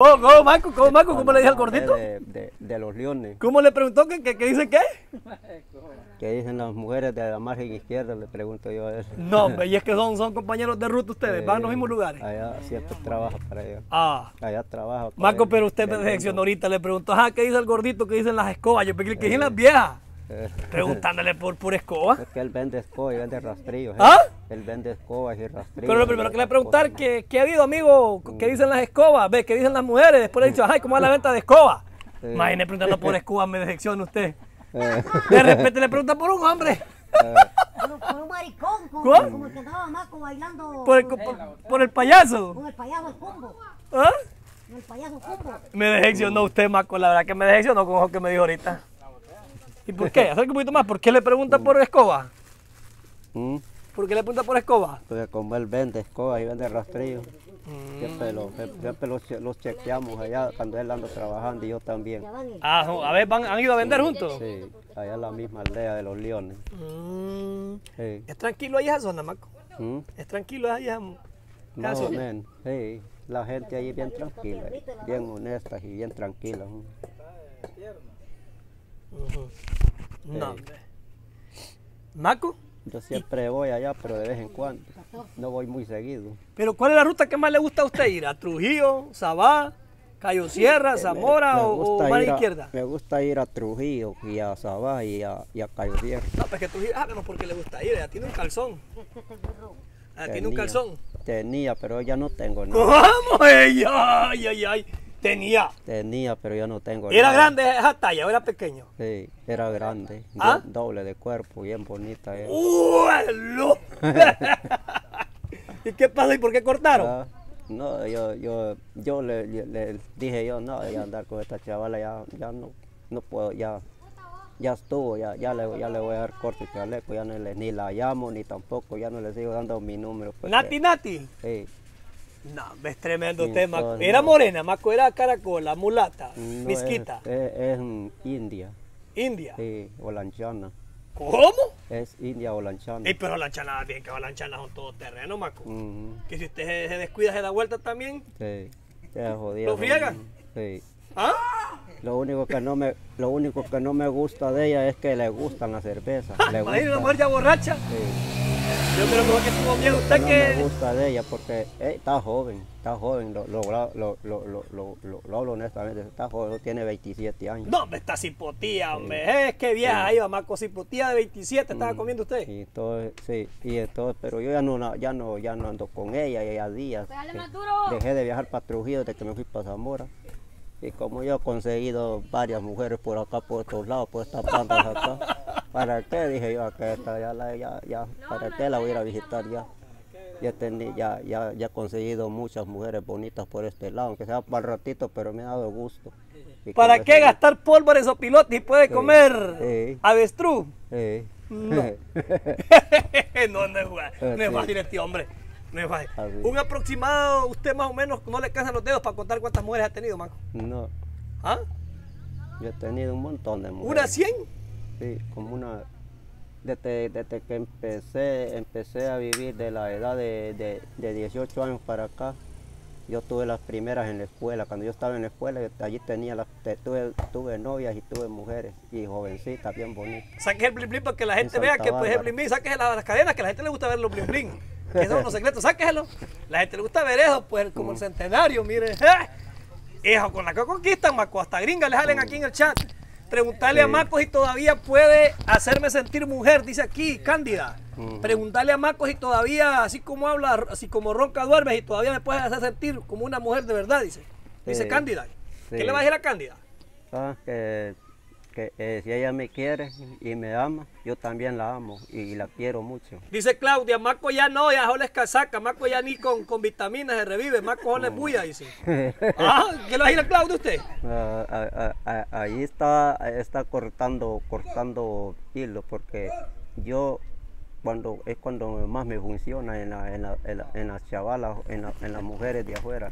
¿Cómo, cómo, Marco? ¿Cómo, Marco? ¿Cómo le dije al gordito? De, de, de los leones. ¿Cómo le preguntó que, que, que dice qué? ¿Qué dicen las mujeres de la margen izquierda? Le pregunto yo a eso. No, y es que son, son compañeros de ruta ustedes, van a los mismos lugares. Allá siempre trabaja para allá. Ah. Allá trabaja. para Marco, pero usted me decepcionó ahorita, le preguntó, ajá, ¿qué dice el gordito? ¿Qué dicen las escobas? Yo pensé que dicen las viejas. Eh, Preguntándole por, por escoba. Es que él vende escoba y vende rastrillos. ¿eh? ¿Ah? Él vende escobas y rastrillos. Pero lo primero que le voy a preguntar, ¿qué, qué ha habido, amigo? ¿Qué dicen las escobas? ¿Ve? ¿Qué dicen las mujeres? Después le he dicho, ay, ¿cómo es la venta de escoba? Sí. Imagínese preguntando por escoba, me decepciona usted. Eh, De repente le pregunta por un hombre. Por, por un maricón, como, ¿Cuál? como el que andaba Marco bailando Por el, por, por el payaso. con el payaso Cumbo. ¿Ah? con El payaso Cumbo. Me decepcionó usted, Marco. La verdad que me decepcionó con lo que me dijo ahorita. ¿Y por qué? Acerca un poquito más. ¿Por qué le pregunta por escoba? ¿Mm? ¿Por qué le pregunta por escoba? Porque como él vende escoba y vende rastrillos, Mm. siempre, lo- siempre los, che- los chequeamos allá cuando él anda trabajando y yo también. Ah, a ver, van- ¿han ido a vender juntos? Sí, allá en la misma aldea de los leones. Mm. Sí. ¿Es tranquilo ahí esa zona, Marco? ¿Mm? ¿Es tranquilo ahí esa, esa Más o menos, sí. La gente ahí bien tranquila, bien honesta y bien tranquila. ¿no? Ujú. No. ¿Marco? Yo siempre voy allá, pero de vez en cuando. No voy muy seguido. ¿Pero cuál es la ruta que más le gusta a usted ir? ¿A Trujillo, Sabá, Cayo Sierra, Zamora Me o, o a- izquierda? Me gusta ir a Trujillo y a Sabá y a, y a Cayo Sierra. No, pues que Trujillo, ah, no, porque le gusta ir, ella tiene un calzón. Tiene un calzón. Tenía, pero ya no tengo nada. ¿Cómo ella? Ay, ay, ay. Tenía. Tenía, pero ya no tengo ¿Era nada. grande esa talla o era pequeño? Sí, era grande. ¿Ah? do- Doble de cuerpo, bien bonita. era. ¿Y qué pasó y por qué cortaron? Ah, No, yo, yo, yo le, dije yo, no, ya andar con esta chavala ya, ya no, no puedo, ya, ya estuvo, ya, ya le, ya le voy a dar corte y chaleco, ya no le, ni la llamo ni tampoco, ya no le sigo dando mi número. porque- Nati, Nati. Sí, No, es tremendo Sí, tema. Era no. morena, Maco era caracola, mulata, no misquita, Es, es, es, India, india. sí, olanchana, ¿Cómo? es India olanchana. Ey, pero lanchanas, bien que lanchanas son todo terreno, Maco. Ujú, Que si usted se, se descuida, se da vuelta también. sí, ya jodida. ¿Lo friegan? Sí. ¿Ah? Lo único que no me, lo único que no me gusta de ella es que le gustan las cervezas. Le Imagínate una gusta. mujer ya borracha. Sí. Yo creo que miedo usted no me gusta de ella porque está joven, está joven, lo, lo, lo, lo, lo, lo, lo- lo hablo honestamente, está joven, tiene 27 años. No, hombre, está cipotía, hombre. Es que vieja ahí, Maco, cipotía de 27 estaba comiendo usted. Y todo, sí, y entonces, pero yo ya no, ya no, ya no ando con ella, ya días. que Dejé de viajar para Trujillo desde que me fui para Zamora. Y como yo he conseguido varias mujeres por acá, por estos lados, por estas bandas acá, ¿para qué? Dije yo, que esta ya, la, ya, ya, ¿para qué la voy a ir a visitar ya? Ya, tení- ya, ya, ya he conseguido muchas mujeres bonitas por este lado, aunque sea para el ratito, pero me ha dado gusto. Y ¿Para qué gastar pólvora o pilotes y puede comer sí. avestruz? Sí. No. no, no es, fácil, no es fácil este hombre. No es fácil. Así. Un aproximado, usted más o menos no le cansan los dedos para contar cuántas mujeres ha tenido, Maco. no, ¿Ah? yo he tenido un montón de mujeres. ¿Una 100? Sí, como una... Desde, desde que empecé, empecé a vivir de la edad de, de, de 18 años para acá, yo tuve las primeras en la escuela. Cuando yo estaba en la escuela, yo allí tenía las, tuve, tuve novias y tuve mujeres y jovencitas bien bonitas. Saques el blin blin para que la gente En vea que pues el blin blin, sáquese las, las cadenas, que a la gente le gusta ver los blin blin. Que son los secretos, sáqueselo. La gente le gusta ver eso, pues como el centenario, mire. ¡eh! Eso con la que conquistan, Maco, hasta gringas le salen aquí en el chat. Preguntarle a. Marcos si todavía puede hacerme sentir mujer, dice aquí Cándida. Ujú. Preguntarle a Marcos si todavía, así como habla, así como ronca duerme, y todavía me puede hacer sentir como una mujer de verdad, dice. Dice Sí. Cándida. ¿Qué Sí. le va a decir a Cándida? ¿Sabes? Que, eh, si ella me quiere y me ama, yo también la amo y la quiero mucho. Dice Claudia, Marco ya no, ya solo es casaca, Marco ya ni con, con vitaminas se revive, Marco solo es bulla, dice. Ah, ¿qué le va a Claudia usted? Ah, ah, ah, ah, ahí está, está cortando, cortando hilo porque yo cuando es cuando más me funciona en, la- en, la- en, la- en las chavalas, en, la- en las mujeres de afuera.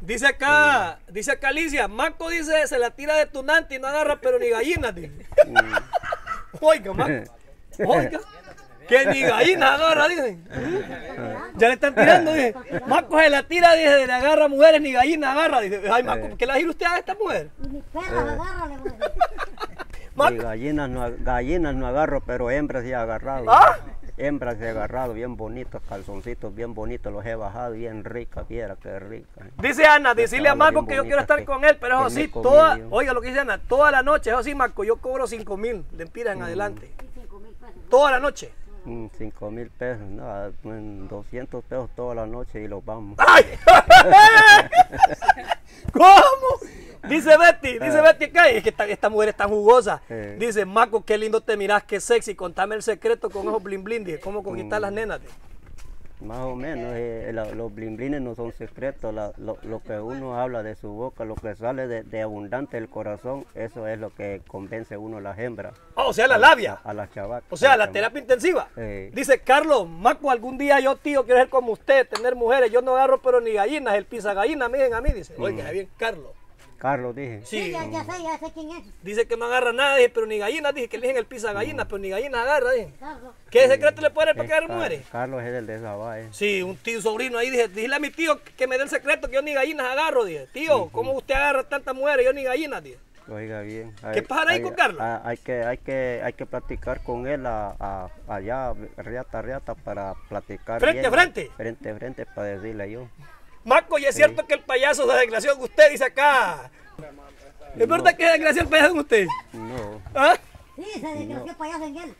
Dice acá, dice acá Alicia, Marco dice, se la tira de tunante y no agarra pero ni gallinas, dice. Oiga, Marco, oiga, que ni gallinas agarra, dicen. Ya le están tirando, dije. Maco se la tira, dije, le agarra mujeres ni gallinas agarra. Dice, ay, Maco, Eh. ¿qué le gira usted a esta mujer? Mis perras agárrale, güey. Y Maco. gallinas no, gallinas no agarro, pero hembras sí agarrado. ¿Ah? Hembras he agarrado bien bonitos, calzoncitos bien bonitos, los he bajado bien ricas, viera qué ricas. Dice Ana, decirle a Marco que yo quiero estar que- con él, pero eso que sí, toda, oiga lo que dice Ana, toda la noche, eso sí, Marco, yo cobro 5 mil de empiras Mm. en adelante. Cinco mil pesos. Toda la noche. Mm, Cinco mil pesos, no, en 200 pesos toda la noche y los vamos. ¡Ay! ¿Cómo? Dice Betty, dice Betty acá, es que esta, esta mujer es tan jugosa. Eh. Dice, Marco, qué lindo te miras, qué sexy, contame el secreto con esos blin blin, dije, cómo conquistar las nenas. dije. Más o menos, eh, la- los blimblines no son secretos, la- lo, lo que uno habla de su boca, lo que sale de, de abundante del corazón, eso es lo que convence a uno a las hembras, Oh, o sea, la labia. a las chavacas. O sea, la terapia intensiva. Sí. Dice Carlos, Maco, algún día yo, tío, quiero ser como usted, tener mujeres. Yo no agarro, pero ni gallinas. El pisa gallina, miren a mí, dice. Oiga, bien, Carlos. Carlos dije. Sí, Sí, ya, ya sé, ya sé quién es. dice que no agarra nada, dije, pero ni gallinas. Dije que eligen el pisa gallinas, pero ni gallinas agarra, dije. Carlos. ¿Qué secreto le puede dar para Eh, que agarre Car- mujeres? Carlos es el de Zabay. Sí, un tío, un sobrino ahí, dije, dile a mi tío que me dé el secreto que yo ni gallinas agarro, dije. Tío, ¿cómo usted agarra tantas mujeres? Yo ni gallinas, dije. Oiga bien. ¿Qué pasa ahí con Carlos? ah, Hay, que, hay, que, hay que platicar con él a, a- allá, riata, riata, para platicar. ¿Frente bien. a frente? Frente a frente para decirle yo. Maco, y es cierto que el payaso se desgració en usted, dice acá. ¿Es verdad que se desgració el payaso en usted? No, ¿Ah? Sí, se desgració el payaso en él.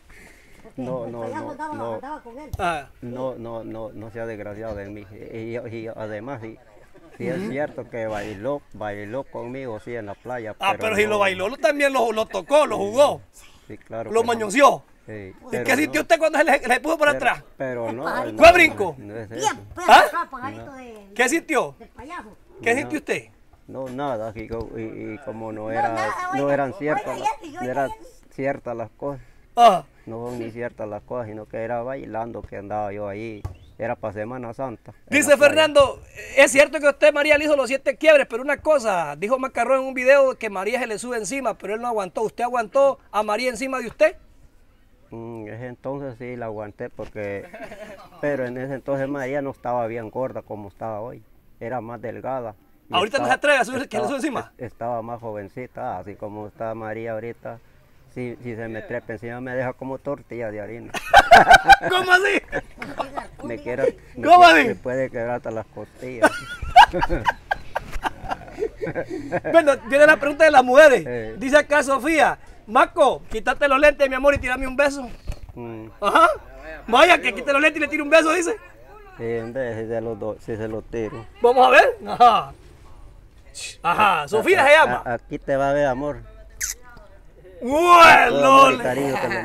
No, el no, payaso no, andaba, no. andaba con él. Ah. no, no, no, no se ha desgraciado de mí. Y, y- y además, sí, sí es cierto que bailó, bailó conmigo, sí, en la playa. Ah, pero, si no- lo bailó, lo- también lo, lo tocó, lo jugó, Sí, claro. lo mañoseó. Sí, ¿Y qué sintió no, usted cuando se le, se le puso por pero- atrás? Pero no. no, ¿Fue a brinco? No es. Bien, pues ¿Ah? de, ¿Qué sintió? del payaso. ¿Qué No. sintió usted? No, nada, y, co- y- y como no, No, era, nada, no eran ciertas, oiga, las- no oiga, eran Yeti. ciertas las cosas, Ah. no son ni ciertas las cosas, sino que era bailando que andaba yo ahí, era para Semana Santa. Dice playa. Fernando, es cierto que usted María le hizo los siete quiebres, pero una cosa, dijo Macarrón en un video que María se le sube encima, pero él no aguantó. ¿Usted aguantó a María encima de usted? Ese entonces sí la aguanté porque, pero en ese entonces María no estaba bien gorda como estaba hoy, era más delgada. Ahorita no se atreve a subir- que le sube encima. es- Estaba más jovencita, así como está María ahorita. Si, si se me trepa encima me deja como tortilla de harina. ¿Cómo así? Me, quiera, me, ¿Cómo así? me puede quebrar hasta las costillas. Bueno, viene la pregunta de las mujeres. Dice acá Sofía, Maco, quítate los lentes, mi amor, y tirame un beso. Mm, Ajá. Vaya, que quite los lentes y le tire un beso, dice. sí, si se los do- si se los tiro. Vamos a ver. Ajá. Ajá, Sofía se llama. A- aquí te va a ver, amor. Bueno.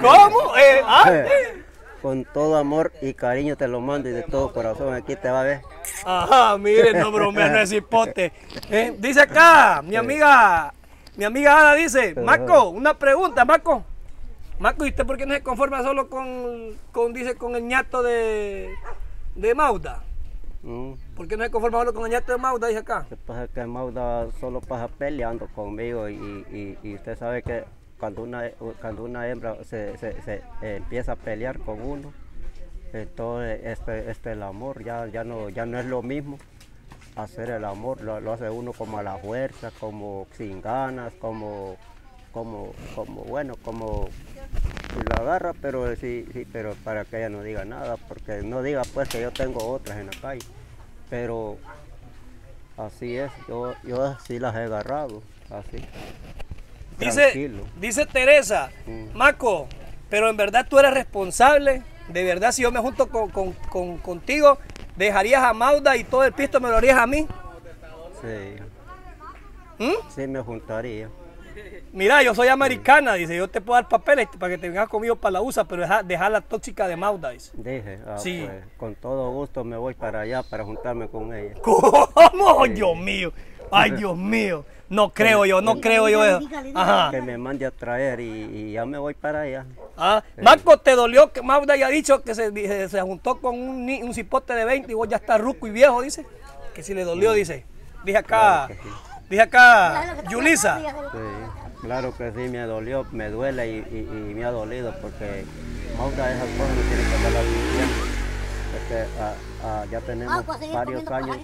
¿Cómo? Eh, ah, Con todo amor y cariño te lo mando y de todo corazón. Aquí te va a ver. Ajá, miren, no bromea, no es hipote. Eh, dice acá, mi amiga, mi amiga Ana dice, Marco, una pregunta, Marco. Marco, ¿y usted por qué no se conforma solo con, con dice, con el ñato de, de Mauda? Mm. ¿Por qué no se conforma solo con el ñato de Mauda? Dice acá. Lo que pasa es que Mauda solo pasa peleando conmigo y, y- y usted sabe que cuando una, cuando una hembra se, se- se, eh, empieza a pelear con uno, entonces este, este el amor ya, ya, no, ya no es lo mismo. Hacer el amor lo, lo hace uno como a la fuerza, como sin ganas, como, como, como bueno, como si la agarra, pero sí, sí, pero para que ella no diga nada, porque no diga pues que yo tengo otras en la calle. Pero así es, yo, yo sí las he agarrado, así. Dice, Tranquilo. dice Teresa, Mm. Marco, pero en verdad tú eres responsable. De verdad, si yo me junto con, con- con- contigo, dejarías a Mauda y todo el pisto me lo harías a mí. Sí, ¿Mm? sí me juntaría. Mira, yo soy americana, dice, yo te puedo dar papeles para que te vengas conmigo para la USA, pero deja, deja la tóxica de Mauda, dice. Dije, ah, Sí. pues, con todo gusto me voy para allá para juntarme con ella. ¿Cómo? Ay, Dios mío. Ay, Dios mío. No creo yo, no creo yo eso. Ajá. Que me mande a traer y, y ya me voy para allá. Ah, Marco, ¿te dolió que Mauda haya dicho que se, se- se juntó con un, un cipote de 20 y vos ya estás ruco y viejo, dice? Que si le dolió, dice. Dije acá, Claro sí. Dije acá, Yulisa. Sí, claro que sí, me dolió, me duele y, y- y me ha dolido porque Maura esas cosas no tiene que hablar diciendo. Es porque ah, ah, ya tenemos varios años,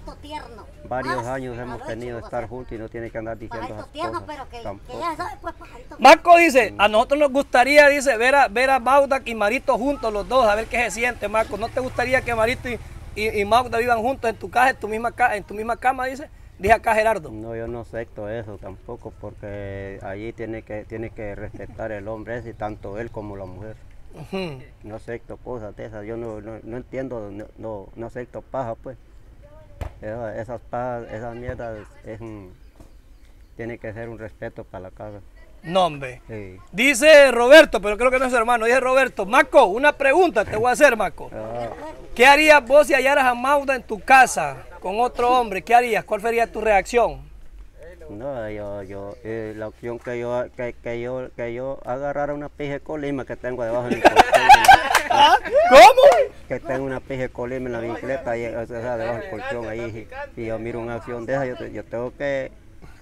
varios años hemos tenido hecho, estar juntos y no tiene que andar diciendo esas tierno, cosas. pero que, que tampoco. ya sabe, pues. Marco dice, a nosotros nos gustaría, dice, ver a, ver a Mauda y Marito juntos los dos, a ver qué se siente, Marco. ¿No te gustaría que Marito y, y, y Mauda vivan juntos en tu casa, en tu misma, ca- en tu misma cama, dice? Dije acá Gerardo. No, yo no acepto eso tampoco porque allí tiene que, tiene que respetar el hombre ese, tanto él como la mujer. Ujú. No acepto cosas de esas, yo no, no, no entiendo, no, no, no acepto paja pues. Esa- esas pajas, esas mierdas es tiene que ser un respeto para la casa. No, hombre. Sí. Dice Roberto, pero creo que no es hermano, dice Roberto. Marco, una pregunta te voy a hacer, Marco. Ah, ¿Qué harías vos si hallaras a Mauda en tu casa con otro hombre? ¿Qué harías? ¿Cuál sería tu reacción? no, yo, yo, eh, la opción que yo, que, que yo, que yo agarrara una pija de colima que tengo debajo de mi colchón, ¿Cómo? que tengo una pija de colima en la bicicleta, y, o sea, debajo del colchón ahí, y, y yo miro una acción de esa, yo, yo tengo que,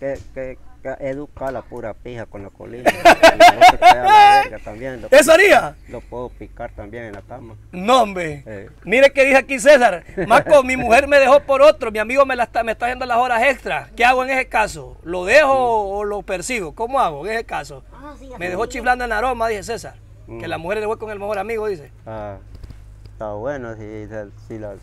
que, que, que educar la pura pija con la verga también, lo, ¿Eso haría? lo puedo picar también en la cama. No, hombre. Eh. Mire que dice aquí César. Marco, mi mujer me dejó por otro, mi amigo me, la está, me está haciendo las horas extras. ¿Qué hago en ese caso? ¿Lo dejo o lo persigo? ¿Cómo hago en ese caso? Ah, sí, Me dejó chiflando en aroma, dice César. Que Mm. la mujer le fue con el mejor amigo, dice. Ah, está bueno, si, si las,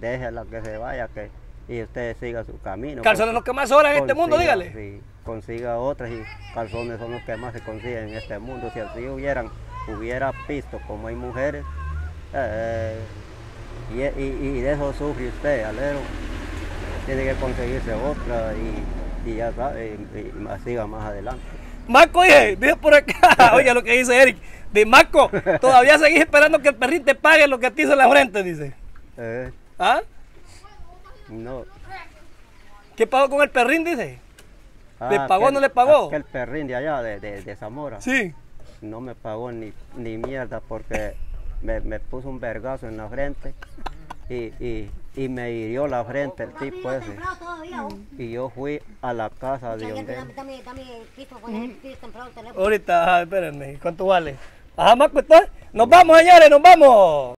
déjela que se vaya, que, y usted siga su camino. Calzones los que más sobran en este mundo, dígale. sí, consiga otras y calzones son los que más se consiguen en este mundo. Si así hubieran, hubiera visto como hay mujeres, eh, y, y- y de eso sufre usted, alero. Tiene que conseguirse otra y, y ya sabe, y, siga más adelante. Marco, dije, dice por acá, oiga lo que dice Eric. De Marco, todavía seguís esperando que el perrín te pague lo que te hizo en la frente, dice. Eh, ¿Ah? no. ¿Qué pagó con el perrín, dice? ¿Le Ah, pagó o aquel- no le pagó? Aquel perrín de allá, de, de, de Zamora. Sí. No me pagó ni, ni mierda porque me, me puso un vergazo en la frente y, y, y me hirió la frente el tipo ese. ¿o? Y yo fui a la casa de Dame, donde el el teléfono. Ahorita, ajá, espérenme, ¿cuánto vale? Ajá, Marco, ¿está? Nos vamos, señores, nos vamos.